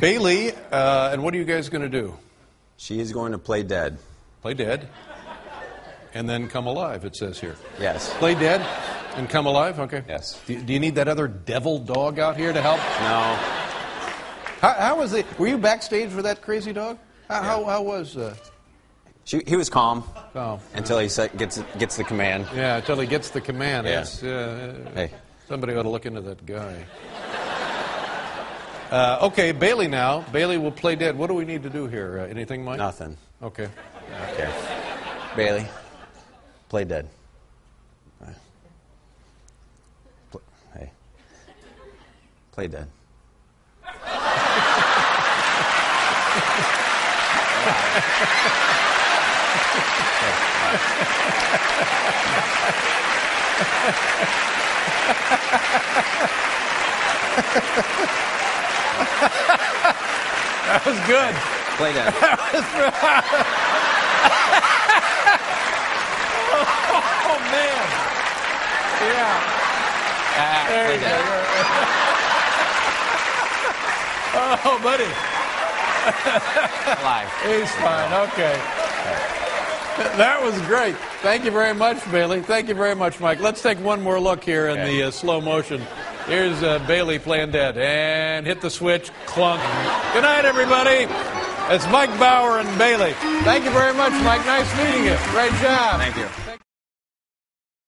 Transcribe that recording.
Bailey, uh, and what are you guys going to do? She is going to play dead. Play dead, and then come alive. It says here. Yes. Play dead and come alive. Okay. Yes. Do, do you need that other devil dog out here to help? No. How, how was it? Were you backstage with that crazy dog? How, how, how was? Uh, She, he was calm oh, until he gets gets the command. yeah, until he gets the command. Yeah. Yes, uh, Hey. Somebody ought to look into that guy. Uh, okay, Bailey now. Bailey will play dead. What do we need to do here? Uh, anything, Mike? Nothing. Okay. Okay. Bailey, play dead. Uh, pl- hey. Play dead. That was good. Play dead. Oh, man. Yeah. Ah, There you dead. go. Oh, buddy. Alive. He's fine. Okay. That was great. Thank you very much, Bailey. Thank you very much, Mike. Let's take one more look here in Okay. the uh, slow motion. Here's uh, Bailey playing dead. And hit the switch. Clunk. Good night, everybody. It's Mike Bauer and Bailey. Thank you very much, Mike. Nice meeting you. Great job. Thank you.